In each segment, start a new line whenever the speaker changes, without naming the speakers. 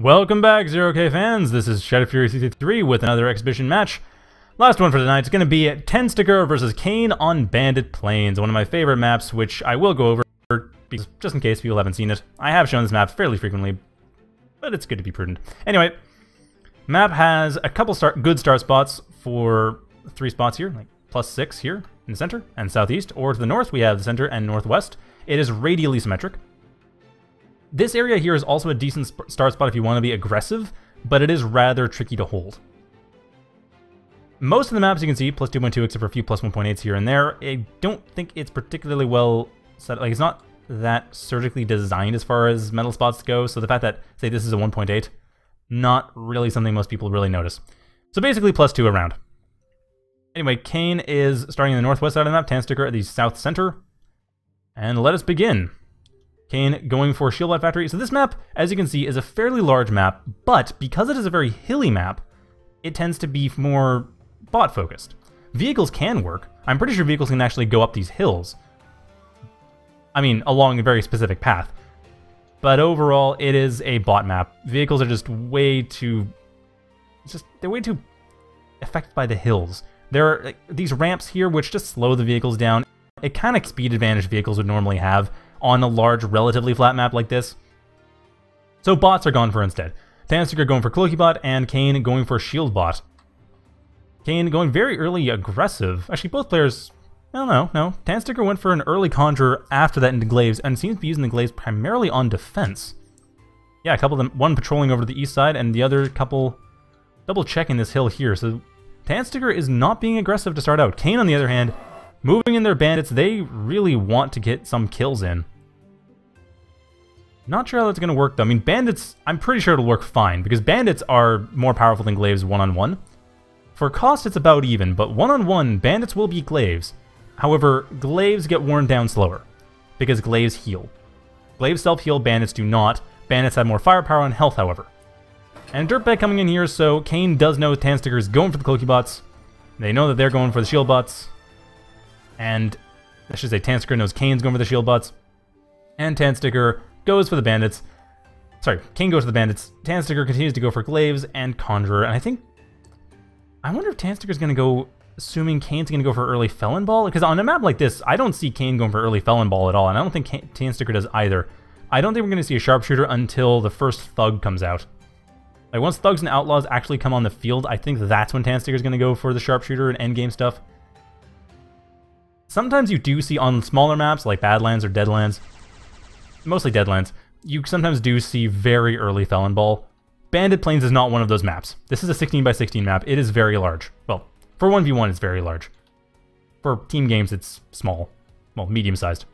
Welcome back, Zero K fans. This is Shadow Fury 63 with another exhibition match. Last one for tonight is going to be Tandstickor versus kaen on Bandit Plains, one of my favorite maps, which I will go over because just in case people haven't seen it. I have shown this map fairly frequently, but it's good to be prudent. Anyway, map has a couple start good star spots for three spots here, like plus six here in the center and southeast, or to the north we have the center and northwest. It is radially symmetric. This area here is also a decent start spot if you want to be aggressive, but it is rather tricky to hold. Most of the maps you can see, plus 2.2 except for a few plus 1.8s here and there. I don't think it's particularly well set. Like, it's not that surgically designed as far as metal spots go, so the fact that, say, this is a 1.8, not really something most people really notice. So basically plus 2 around. Anyway, kaen is starting in the northwest side of the map, Tandstickor at the south center. And let us begin. Kain going for Shield Shieldbot Factory. So this map, as you can see, is a fairly large map, but because it is a very hilly map, it tends to be more bot focused. Vehicles can work. I'm pretty sure vehicles can actually go up these hills. I mean, along a very specific path. But overall, it is a bot map. Vehicles are just way too... just They're way too affected by the hills. There are like, these ramps here which just slow the vehicles down. It kind of speed advantage vehicles would normally have on a large, relatively flat map like this. So bots are gone for instead. Tandstickor going for Cloakybot, and kaen going for Shieldbot. kaen going very early aggressive. Actually, both players... No, no, no. Tandstickor went for an early Conjurer after that into Glaives, and seems to be using the Glaives primarily on defense. Yeah, a couple of them, one patrolling over to the east side, and the other couple double checking this hill here. So Tandstickor is not being aggressive to start out. kaen, on the other hand, Moving in their bandits, they really want to get some kills in. Not sure how that's going to work, though. I mean, bandits, I'm pretty sure it'll work fine, because bandits are more powerful than glaives one-on-one. -on -one. For cost, it's about even, but one-on-one, -on -one, bandits will beat glaives. However, glaives get worn down slower, because glaives heal. Glaives self-heal, bandits do not. Bandits have more firepower and health, however. And Dirtbag coming in here, so kaen does know Tandstickor is going for the Cloaky bots. They know that they're going for the shield bots. And I should say Tandstickor knows kaen's going for the shield bots. And Tandstickor goes for the bandits. Sorry, kaen goes for the bandits. Tandstickor continues to go for Glaives and Conjurer. And I think... I wonder if Tandstickor's going to go... Assuming kaen's going to go for early Felon Ball? Because on a map like this, I don't see kaen going for early Felon Ball at all. And I don't think Tandstickor does either. I don't think we're going to see a Sharpshooter until the first Thug comes out. Like, once Thugs and Outlaws actually come on the field, I think that's when Tandstickor's going to go for the Sharpshooter and endgame stuff. Sometimes you do see on smaller maps like Badlands or Deadlands, mostly Deadlands, you sometimes do see very early Felon Ball. Bandit Plains is not one of those maps. This is a 16 by 16 map. It is very large. Well, for 1v1 it's very large. For team games it's small. Well, medium-sized.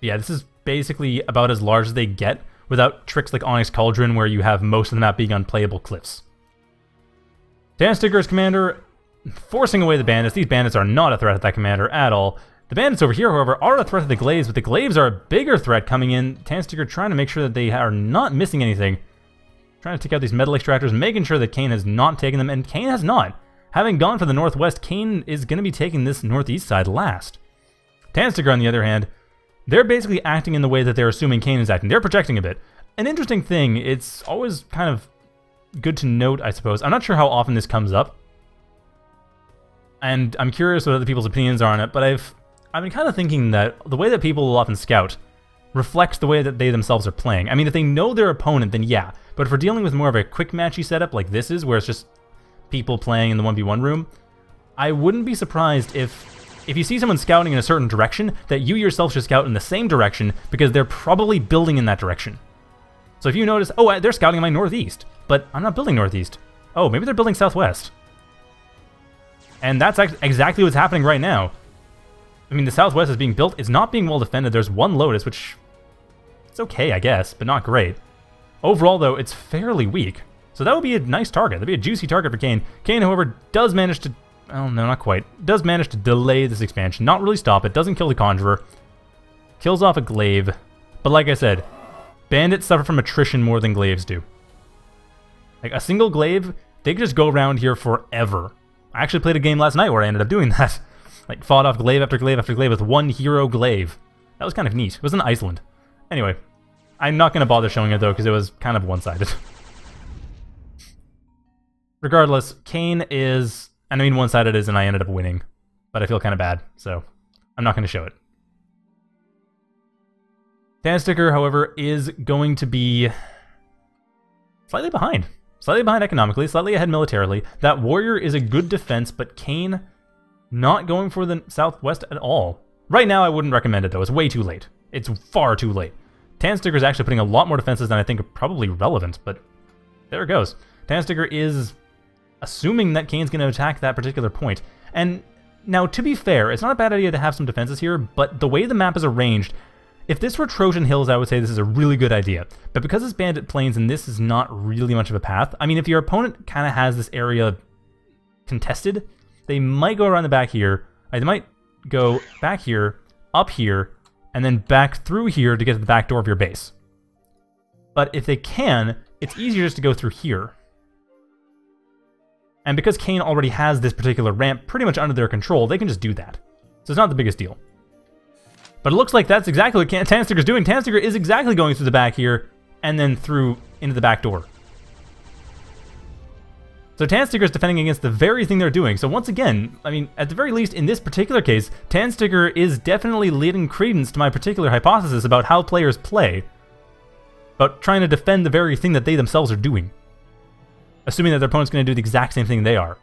Yeah, this is basically about as large as they get without tricks like Onyx Cauldron where you have most of the map being unplayable cliffs. Dan Tandstickor's commander forcing away the bandits. These bandits are not a threat to that commander at all. The bandits over here, however, are a threat to the Glaives, but the Glaives are a bigger threat coming in. Tandstickor trying to make sure that they are not missing anything. Trying to take out these metal extractors, making sure that kaen has not taken them, and kaen has not. Having gone for the northwest, kaen is going to be taking this northeast side last. Tandstickor, on the other hand, they're basically acting in the way that they're assuming kaen is acting. They're projecting a bit. An interesting thing, it's always kind of good to note, I suppose. I'm not sure how often this comes up, and I'm curious what other people's opinions are on it, but I've I've been kind of thinking that the way that people will often scout reflects the way that they themselves are playing. I mean, if they know their opponent, then yeah. But if we're dealing with more of a quick matchy setup like this is, where it's just people playing in the 1v1 room, I wouldn't be surprised if if you see someone scouting in a certain direction, that you yourself should scout in the same direction because they're probably building in that direction. So if you notice, oh, they're scouting in my northeast, but I'm not building northeast. Oh, maybe they're building southwest. And that's exactly what's happening right now. I mean, the southwest is being built. It's not being well defended. There's one Lotus, which... It's okay, I guess, but not great. Overall, though, it's fairly weak. So that would be a nice target. That'd be a juicy target for kaen. kaen, however, does manage to... Oh, no, not quite. Does manage to delay this expansion. Not really stop it. Doesn't kill the Conjurer. Kills off a Glaive. But like I said, Bandits suffer from attrition more than Glaives do. Like, a single Glaive, they could just go around here forever. I actually played a game last night where I ended up doing that. like, fought off glaive after glaive after glaive with one hero glaive. That was kind of neat. It was in Iceland. Anyway, I'm not going to bother showing it, though, because it was kind of one-sided. Regardless, kaen is... And I mean, one-sided is, and I ended up winning. But I feel kind of bad, so I'm not going to show it. Tandstickor, however, is going to be slightly behind. Slightly behind economically, slightly ahead militarily. That warrior is a good defense, but kaen not going for the southwest at all. Right now, I wouldn't recommend it, though. It's way too late. It's far too late. Tandstickor is actually putting a lot more defenses than I think are probably relevant, but there it goes. Tandstickor is assuming that kaen's going to attack that particular point. And now, to be fair, it's not a bad idea to have some defenses here, but the way the map is arranged, if this were Trojan Hills, I would say this is a really good idea. But because it's Bandit Plains and this is not really much of a path, I mean, if your opponent kind of has this area contested, they might go around the back here. They might go back here, up here, and then back through here to get to the back door of your base. But if they can, it's easier just to go through here. And because kaen already has this particular ramp pretty much under their control, they can just do that. So it's not the biggest deal. But it looks like that's exactly what is doing. Tandstickor is exactly going through the back here, and then through into the back door. So Tandstickor is defending against the very thing they're doing. So once again, I mean, at the very least, in this particular case, Tandstickor is definitely leading credence to my particular hypothesis about how players play. About trying to defend the very thing that they themselves are doing. Assuming that their opponent's going to do the exact same thing they are.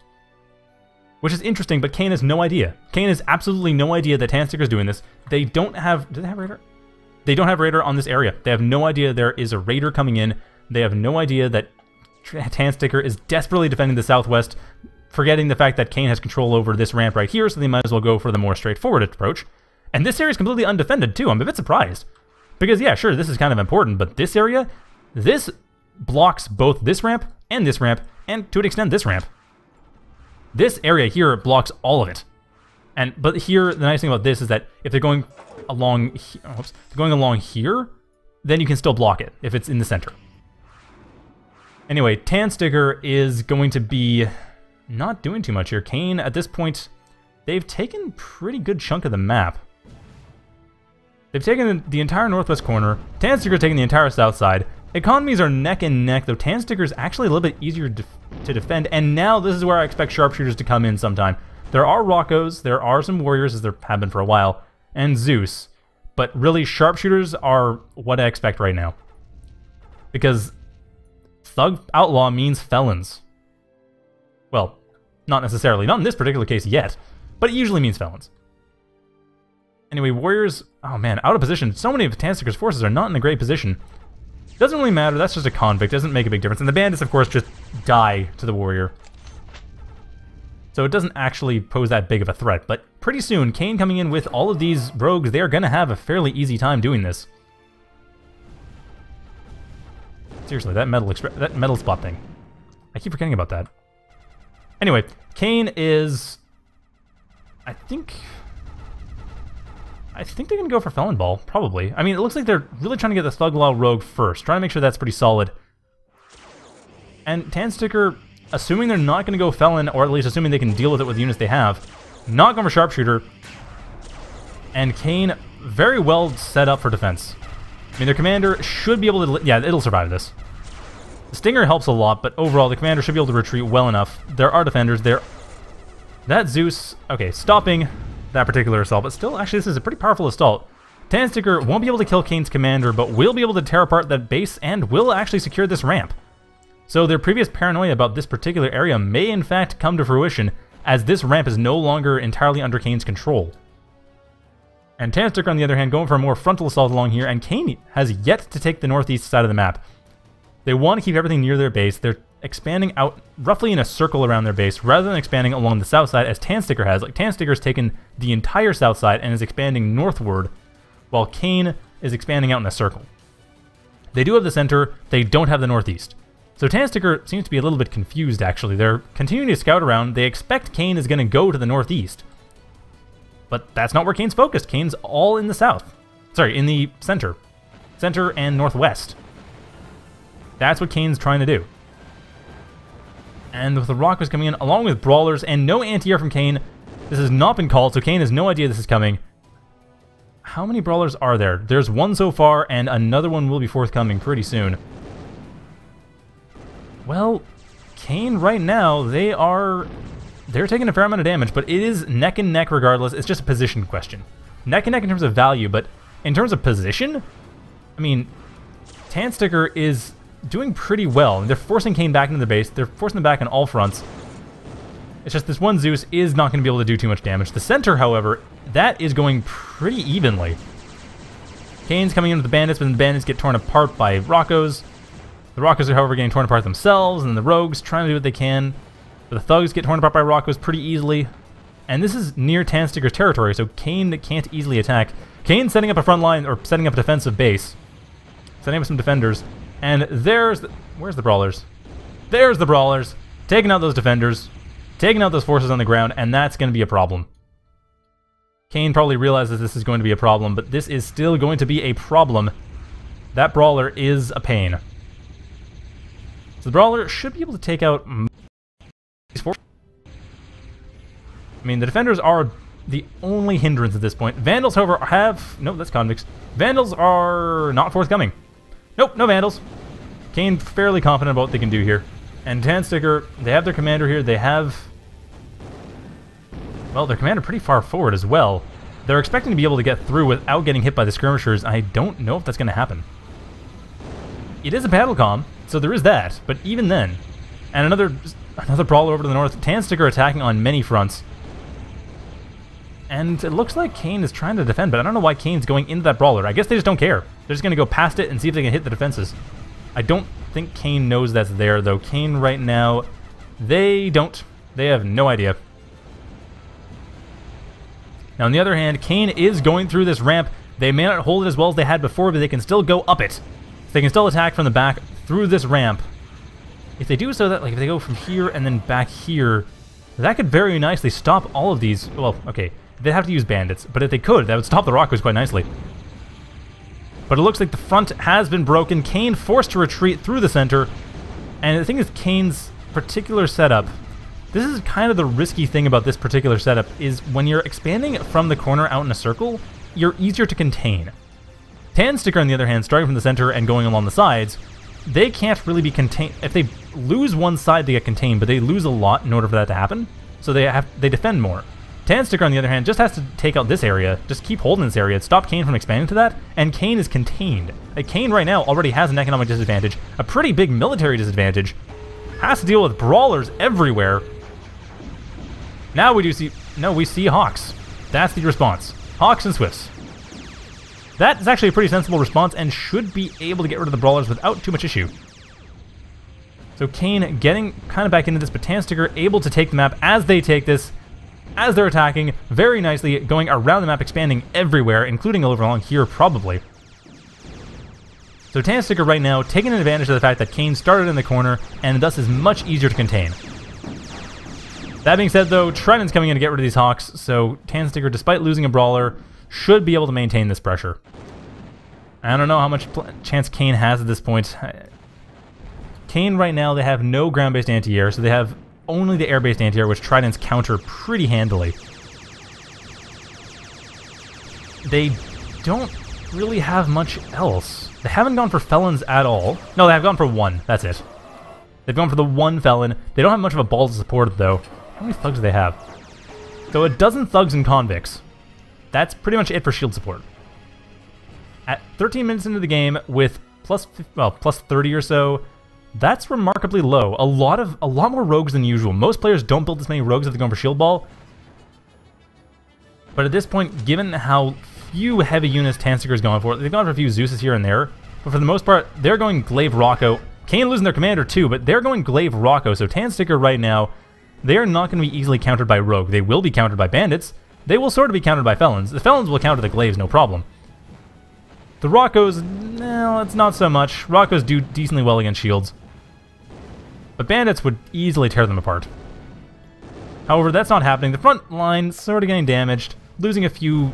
Which is interesting, but kaen has no idea. kaen has absolutely no idea that Tandstickor is doing this. They don't have... Do they have Raider? They don't have Raider on this area. They have no idea there is a Raider coming in. They have no idea that Tandstickor is desperately defending the southwest, forgetting the fact that kaen has control over this ramp right here, so they might as well go for the more straightforward approach. And this area is completely undefended, too. I'm a bit surprised. Because, yeah, sure, this is kind of important, but this area, this blocks both this ramp and this ramp, and to an extent, this ramp. This area here blocks all of it. And but here, the nice thing about this is that if they're going along, oh, oops, they're going along here, then you can still block it if it's in the center. Anyway, Tandstickor is going to be not doing too much here. kaen, at this point, they've taken pretty good chunk of the map. They've taken the entire northwest corner. Tandstickor taking the entire south side. Economies are neck and neck, though Tandstickor is actually a little bit easier to, to defend, and now this is where I expect sharpshooters to come in sometime. There are Rockos, there are some warriors, as there have been for a while, and Zeus, but really sharpshooters are what I expect right now. Because Thug Outlaw means felons. Well, not necessarily, not in this particular case yet, but it usually means felons. Anyway, warriors, oh man, out of position. So many of Tandstickor's forces are not in a great position. Doesn't really matter, that's just a convict, doesn't make a big difference. And the bandits, of course, just die to the warrior. So it doesn't actually pose that big of a threat, but pretty soon, kaen coming in with all of these rogues, they are going to have a fairly easy time doing this. Seriously, that metal that metal spot thing. I keep forgetting about that. Anyway, kaen is... I think... I think they're going to go for Felon Ball, probably. I mean, it looks like they're really trying to get the Thug Law Rogue first, trying to make sure that's pretty solid. And Tandstickor, assuming they're not going to go Felon, or at least assuming they can deal with it with the units they have, not going for Sharpshooter, and kaen, very well set up for defense. I mean, their commander should be able to... Yeah, it'll survive this. Stinger helps a lot, but overall, the commander should be able to retreat well enough. There are defenders. There... That Zeus... Okay, stopping that particular assault, but still, actually, this is a pretty powerful assault. Tandstickor won't be able to kill kaen's commander, but will be able to tear apart that base and will actually secure this ramp. So their previous paranoia about this particular area may in fact come to fruition, as this ramp is no longer entirely under kaen's control. And Tandstickor, on the other hand, going for a more frontal assault along here, and kaen has yet to take the northeast side of the map. They want to keep everything near their base. They're expanding out roughly in a circle around their base rather than expanding along the south side as Tandstickor has. Like Tandstickor's taken the entire south side and is expanding northward while kaen is expanding out in a circle. They do have the center, they don't have the northeast. So Tandstickor seems to be a little bit confused actually. They're continuing to scout around. They expect kaen is going to go to the northeast. But that's not where kaen's focused. kaen's all in the south. Sorry, in the center. Center and northwest. That's what kaen's trying to do. And with the Rockos coming in, along with Brawlers and no anti-air from kaen. this has not been called, so kaen has no idea this is coming. how many brawlers are there? There's one so far, and another one will be forthcoming pretty soon. Well, kaen right now, they are... They're taking a fair amount of damage, but it is neck and neck regardless. It's just a position question. Neck and neck in terms of value, but in terms of position, I mean, Tandstickor is doing pretty well. They're forcing kaen back into the base. They're forcing them back on all fronts. It's just this one Zeus is not going to be able to do too much damage. The center, however, that is going pretty evenly. kaen's coming into the bandits, but the bandits get torn apart by Rockos. The Rockos are, however, getting torn apart themselves, and the Rogues trying to do what they can. But the Thugs get torn apart by Rockos pretty easily. And this is near Tandstickor's territory, so kaen can't easily attack. kaen setting up a front line, or setting up a defensive base. Setting up some defenders. And there's... The, where's the Brawlers? There's the Brawlers! Taking out those defenders taking out those forces on the ground, and that's going to be a problem. kaen probably realizes this is going to be a problem, but this is still going to be a problem. That Brawler is a pain. So the Brawler should be able to take out these forces. I mean, the defenders are the only hindrance at this point. Vandals, however, have... No, that's convicts. Vandals are not forthcoming. Nope, no Vandals. kaen fairly confident about what they can do here. And Tandstickor, they have their commander here. They have well, their commander pretty far forward as well. They're expecting to be able to get through without getting hit by the skirmishers. I don't know if that's going to happen. It is a battlecom, so there is that, but even then... And another another brawler over to the north. Tandstickor attacking on many fronts. And it looks like kaen is trying to defend, but I don't know why kaen's going into that brawler. I guess they just don't care. They're just going to go past it and see if they can hit the defenses. I don't think kaen knows that's there, though. kaen right now, they don't. They have no idea. Now, on the other hand, kaen is going through this ramp. They may not hold it as well as they had before, but they can still go up it. So they can still attack from the back through this ramp. If they do so, that like if they go from here and then back here, that could very nicely stop all of these. Well, okay, they'd have to use bandits, but if they could, that would stop the Rockos quite nicely. But it looks like the front has been broken. kaen forced to retreat through the center. And the thing is, kaen's particular setup this is kind of the risky thing about this particular setup, is when you're expanding from the corner out in a circle, you're easier to contain. Tandstickor, on the other hand, starting from the center and going along the sides, they can't really be contained. If they lose one side, they get contained, but they lose a lot in order for that to happen, so they have they defend more. Tandstickor, on the other hand, just has to take out this area, just keep holding this area, stop kaen from expanding to that, and kaen is contained. Like, kaen right now already has an economic disadvantage, a pretty big military disadvantage, has to deal with brawlers everywhere, now we do see... No, we see Hawks. That's the response. Hawks and Swifts. That is actually a pretty sensible response and should be able to get rid of the Brawlers without too much issue. So kaen getting kind of back into this, but Tandstickor able to take the map as they take this, as they're attacking, very nicely, going around the map, expanding everywhere, including over along here, probably. So Tandstickor right now taking advantage of the fact that kaen started in the corner, and thus is much easier to contain. That being said, though, Trident's coming in to get rid of these Hawks, so Tandstickor, despite losing a Brawler, should be able to maintain this pressure. I don't know how much chance kaen has at this point. kaen right now, they have no ground-based anti-air, so they have only the air-based anti-air, which Tridents counter pretty handily. They don't really have much else. They haven't gone for Felons at all. No, they have gone for one. That's it. They've gone for the one Felon. They don't have much of a ball to support though. How many thugs do they have? So a dozen thugs and convicts. That's pretty much it for shield support. At 13 minutes into the game with plus well plus 30 or so, that's remarkably low. A lot of a lot more rogues than usual. Most players don't build this many rogues if they're going for shield ball. But at this point, given how few heavy units is going for, they've gone for a few Zeuses here and there. But for the most part, they're going Glaive Rocko. kaen losing their commander too, but they're going Glaive Rocko. So Tandstickor right now they are not going to be easily countered by Rogue. They will be countered by Bandits. They will sort of be countered by Felons. The Felons will counter the Glaives, no problem. The Rockos, no, it's not so much. Rockos do decently well against shields. But Bandits would easily tear them apart. However, that's not happening. The front line sort of getting damaged, losing a few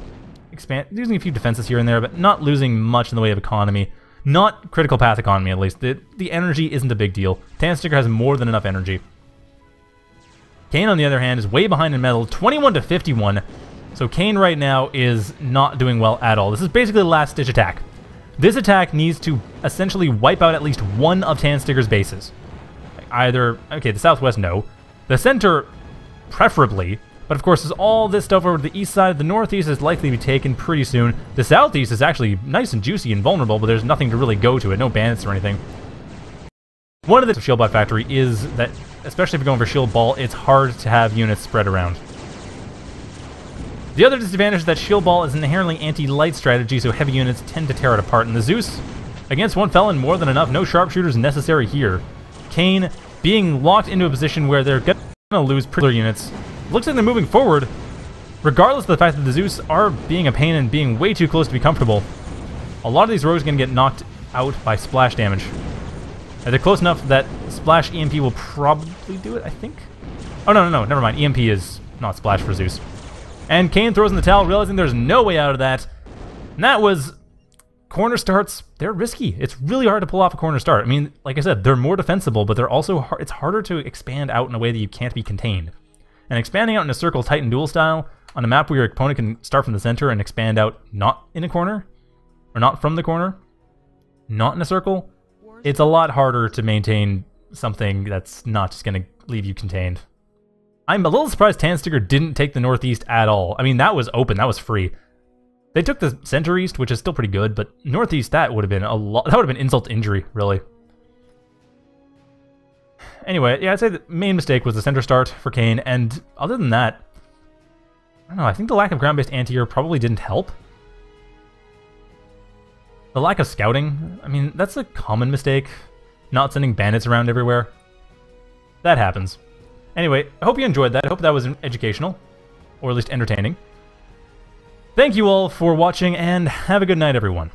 expand losing a few defenses here and there, but not losing much in the way of economy. Not critical path economy, at least. The, the energy isn't a big deal. Tandstickor has more than enough energy. kaen, on the other hand, is way behind in metal, 21 to 51. So kaen right now is not doing well at all. This is basically the last ditch attack. This attack needs to essentially wipe out at least one of Tandstickor's bases. Either, okay, the southwest, no. The center, preferably. But of course, as all this stuff over to the east side, the northeast is likely to be taken pretty soon. The southeast is actually nice and juicy and vulnerable, but there's nothing to really go to it. No bandits or anything. One of the Shieldbot Factory is that, especially if you're going for Shield Ball, it's hard to have units spread around. The other disadvantage is that Shield Ball is an inherently anti-light strategy, so heavy units tend to tear it apart. And the Zeus, against one Felon, more than enough. No sharpshooters necessary here. Kain being locked into a position where they're going to lose pretty units. Looks like they're moving forward, regardless of the fact that the Zeus are being a pain and being way too close to be comfortable. A lot of these rogues are going to get knocked out by splash damage. And they're close enough that splash EMP will probably do it, I think. Oh, no, no, no, never mind. EMP is not splash for Zeus. And kaen throws in the towel, realizing there's no way out of that. And that was corner starts. They're risky. It's really hard to pull off a corner start. I mean, like I said, they're more defensible, but they're also hard, it's harder to expand out in a way that you can't be contained. And expanding out in a circle Titan duel style on a map where your opponent can start from the center and expand out not in a corner or not from the corner, not in a circle, it's a lot harder to maintain something that's not just going to leave you contained. I'm a little surprised Tandstickor didn't take the northeast at all. I mean, that was open, that was free. They took the center east, which is still pretty good, but northeast, that would have been a lot. That would have been insult to injury, really. Anyway, yeah, I'd say the main mistake was the center start for kaen, and other than that, I don't know, I think the lack of ground-based anti-air probably didn't help. The lack of scouting, I mean, that's a common mistake. Not sending bandits around everywhere. That happens. Anyway, I hope you enjoyed that. I hope that was educational, or at least entertaining. Thank you all for watching, and have a good night, everyone.